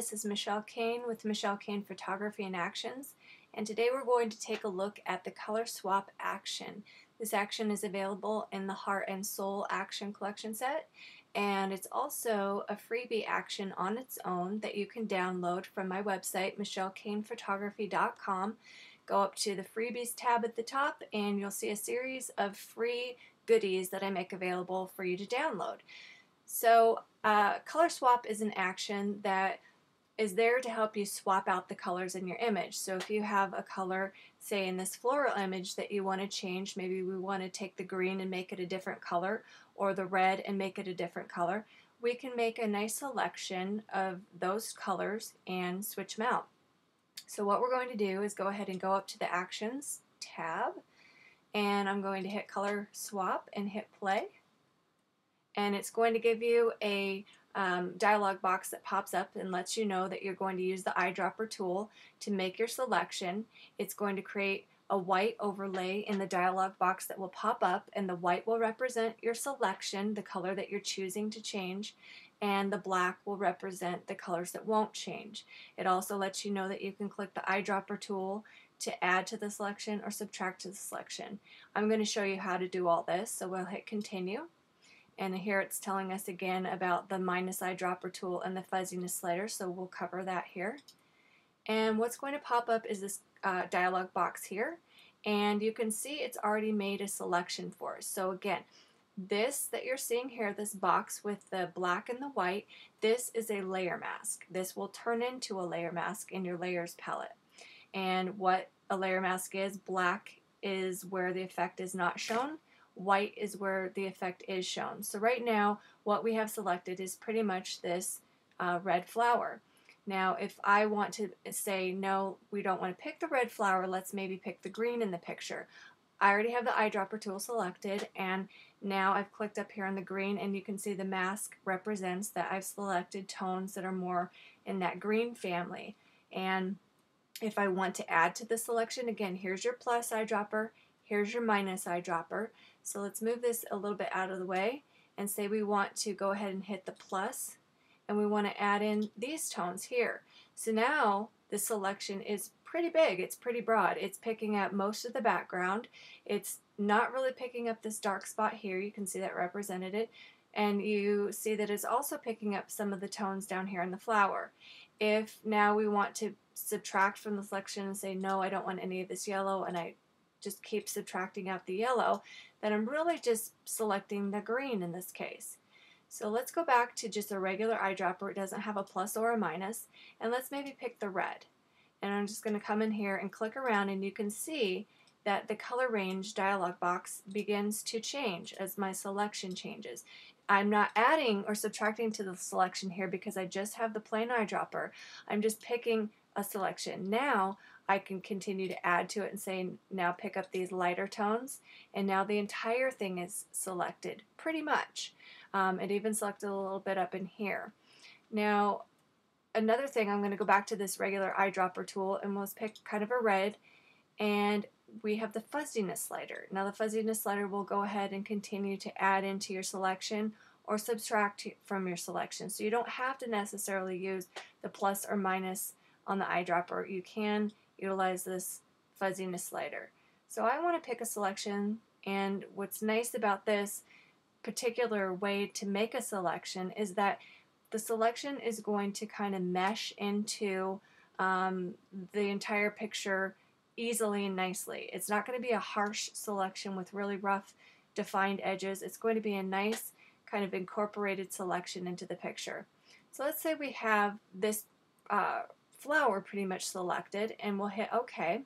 this is Michelle Kane with Michelle Kane Photography and Actions and today we're going to take a look at the Color Swap Action. This action is available in the Heart and Soul Action Collection Set and it's also a freebie action on its own that you can download from my website michellekanephotography.com. Go up to the freebies tab at the top and you'll see a series of free goodies that I make available for you to download. So uh, color swap is an action that is there to help you swap out the colors in your image. So if you have a color, say in this floral image that you want to change, maybe we want to take the green and make it a different color, or the red and make it a different color, we can make a nice selection of those colors and switch them out. So what we're going to do is go ahead and go up to the Actions tab, and I'm going to hit Color Swap and hit Play and it's going to give you a um, dialog box that pops up and lets you know that you're going to use the eyedropper tool to make your selection. It's going to create a white overlay in the dialog box that will pop up and the white will represent your selection, the color that you're choosing to change, and the black will represent the colors that won't change. It also lets you know that you can click the eyedropper tool to add to the selection or subtract to the selection. I'm going to show you how to do all this, so we'll hit continue. And here it's telling us again about the minus eyedropper tool and the fuzziness slider, so we'll cover that here. And what's going to pop up is this uh, dialog box here, and you can see it's already made a selection for us. So again, this that you're seeing here, this box with the black and the white, this is a layer mask. This will turn into a layer mask in your layers palette. And what a layer mask is, black is where the effect is not shown, white is where the effect is shown. So right now, what we have selected is pretty much this uh, red flower. Now, if I want to say, no, we don't want to pick the red flower, let's maybe pick the green in the picture. I already have the eyedropper tool selected, and now I've clicked up here on the green, and you can see the mask represents that I've selected tones that are more in that green family. And if I want to add to the selection, again, here's your plus eyedropper, here's your minus eyedropper. So let's move this a little bit out of the way and say we want to go ahead and hit the plus and we want to add in these tones here. So now the selection is pretty big, it's pretty broad. It's picking up most of the background. It's not really picking up this dark spot here. You can see that represented it. And you see that it's also picking up some of the tones down here in the flower. If now we want to subtract from the selection and say, no, I don't want any of this yellow, and I just keep subtracting out the yellow, then I'm really just selecting the green in this case. So let's go back to just a regular eyedropper. It doesn't have a plus or a minus. And let's maybe pick the red. And I'm just going to come in here and click around and you can see that the color range dialog box begins to change as my selection changes. I'm not adding or subtracting to the selection here because I just have the plain eyedropper. I'm just picking a selection. Now I can continue to add to it and say now pick up these lighter tones and now the entire thing is selected pretty much. Um, it even selected a little bit up in here. Now another thing I'm going to go back to this regular eyedropper tool and we'll pick kind of a red and we have the fuzziness slider. Now the fuzziness slider will go ahead and continue to add into your selection or subtract from your selection. So you don't have to necessarily use the plus or minus on the eyedropper. You can utilize this fuzziness slider. So I want to pick a selection and what's nice about this particular way to make a selection is that the selection is going to kind of mesh into um, the entire picture easily and nicely. It's not going to be a harsh selection with really rough defined edges. It's going to be a nice kind of incorporated selection into the picture. So let's say we have this uh, flower pretty much selected and we'll hit OK.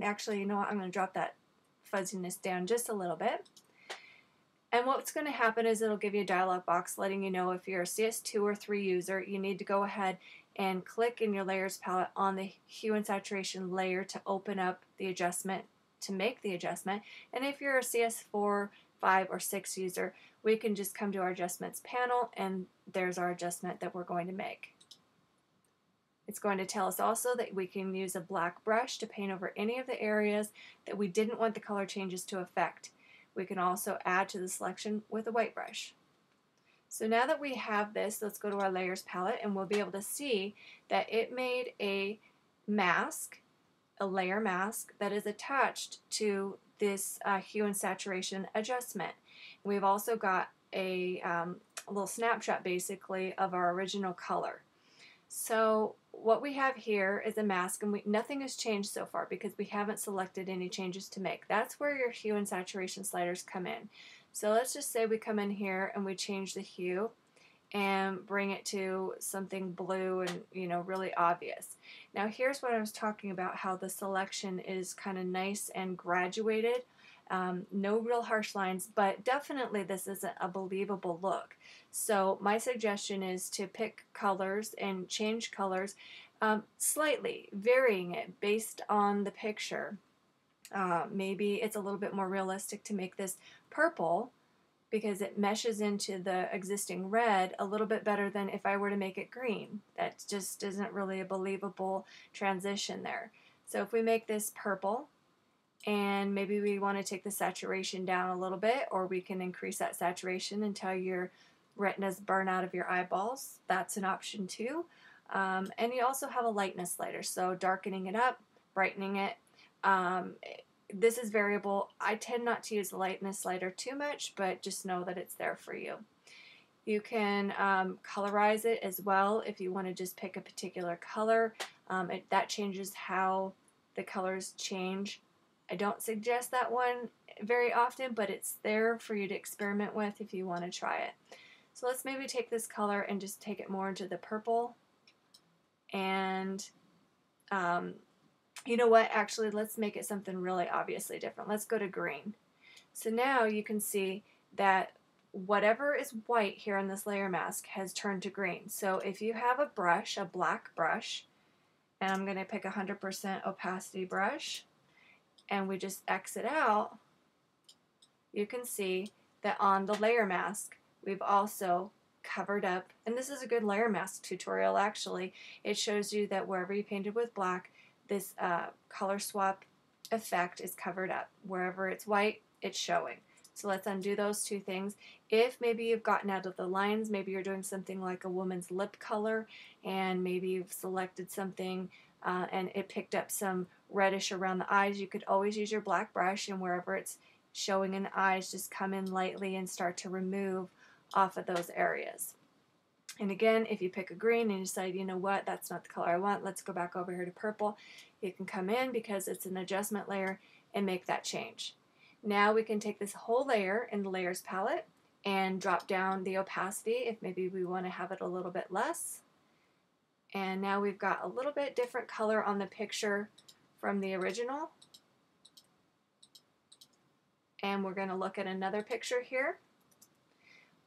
Actually, you know what? I'm going to drop that fuzziness down just a little bit. And what's going to happen is it'll give you a dialog box letting you know if you're a CS2 or 3 user, you need to go ahead and click in your layers palette on the hue and saturation layer to open up the adjustment to make the adjustment. And if you're a CS4, 5, or 6 user, we can just come to our adjustments panel and there's our adjustment that we're going to make. It's going to tell us also that we can use a black brush to paint over any of the areas that we didn't want the color changes to affect. We can also add to the selection with a white brush. So now that we have this, let's go to our layers palette and we'll be able to see that it made a mask, a layer mask that is attached to this uh, hue and saturation adjustment. We've also got a, um, a little snapshot basically of our original color. So what we have here is a mask and we, nothing has changed so far because we haven't selected any changes to make. That's where your hue and saturation sliders come in. So let's just say we come in here and we change the hue and bring it to something blue and you know really obvious. Now here's what I was talking about how the selection is kind of nice and graduated um, no real harsh lines, but definitely this isn't a believable look. So my suggestion is to pick colors and change colors um, slightly, varying it based on the picture. Uh, maybe it's a little bit more realistic to make this purple because it meshes into the existing red a little bit better than if I were to make it green. That just isn't really a believable transition there. So if we make this purple, and maybe we want to take the saturation down a little bit or we can increase that saturation until your retinas burn out of your eyeballs. That's an option too. Um, and you also have a lightness slider, so darkening it up, brightening it. Um, this is variable. I tend not to use the lightness slider too much, but just know that it's there for you. You can um, colorize it as well if you want to just pick a particular color. Um, it, that changes how the colors change I don't suggest that one very often, but it's there for you to experiment with if you want to try it. So let's maybe take this color and just take it more into the purple. And um, you know what? Actually, let's make it something really obviously different. Let's go to green. So now you can see that whatever is white here on this layer mask has turned to green. So if you have a brush, a black brush, and I'm going to pick a 100% opacity brush, and we just exit out, you can see that on the layer mask, we've also covered up, and this is a good layer mask tutorial actually. It shows you that wherever you painted with black, this uh, color swap effect is covered up. Wherever it's white, it's showing. So let's undo those two things. If maybe you've gotten out of the lines, maybe you're doing something like a woman's lip color, and maybe you've selected something uh, and it picked up some reddish around the eyes, you could always use your black brush and wherever it's showing in the eyes, just come in lightly and start to remove off of those areas. And again, if you pick a green and you decide, you know what, that's not the color I want, let's go back over here to purple, you can come in because it's an adjustment layer and make that change. Now we can take this whole layer in the layers palette and drop down the opacity if maybe we want to have it a little bit less. And now we've got a little bit different color on the picture from the original. And we're going to look at another picture here.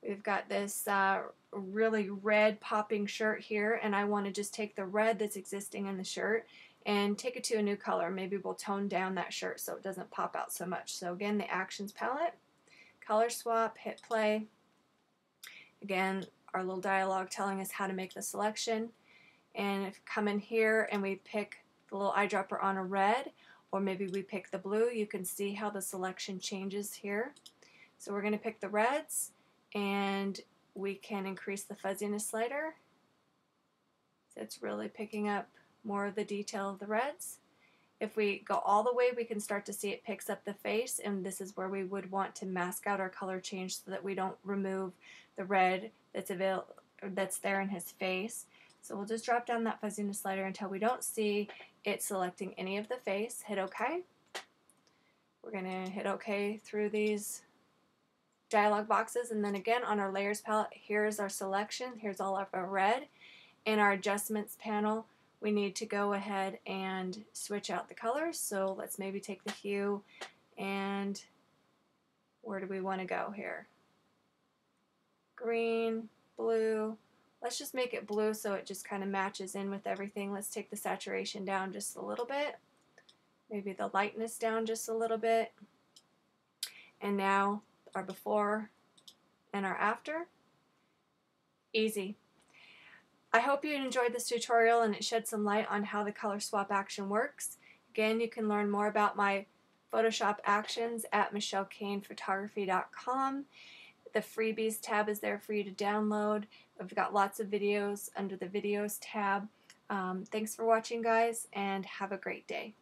We've got this uh, really red popping shirt here, and I want to just take the red that's existing in the shirt and take it to a new color. Maybe we'll tone down that shirt so it doesn't pop out so much. So again, the Actions palette, color swap, hit play. Again, our little dialogue telling us how to make the selection and come in here and we pick the little eyedropper on a red or maybe we pick the blue. You can see how the selection changes here. So we're going to pick the reds and we can increase the fuzziness slider. So it's really picking up more of the detail of the reds. If we go all the way we can start to see it picks up the face and this is where we would want to mask out our color change so that we don't remove the red that's available that's there in his face so we'll just drop down that fuzziness slider until we don't see it selecting any of the face. Hit OK. We're going to hit OK through these dialog boxes. And then again on our layers palette here's our selection. Here's all of our red. In our adjustments panel we need to go ahead and switch out the colors. So let's maybe take the hue. And where do we want to go here? Green blue Let's just make it blue so it just kind of matches in with everything. Let's take the saturation down just a little bit. Maybe the lightness down just a little bit. And now our before and our after. Easy. I hope you enjoyed this tutorial and it shed some light on how the color swap action works. Again, you can learn more about my Photoshop actions at michellekanephotography.com. The freebies tab is there for you to download. We've got lots of videos under the videos tab. Um, thanks for watching guys and have a great day.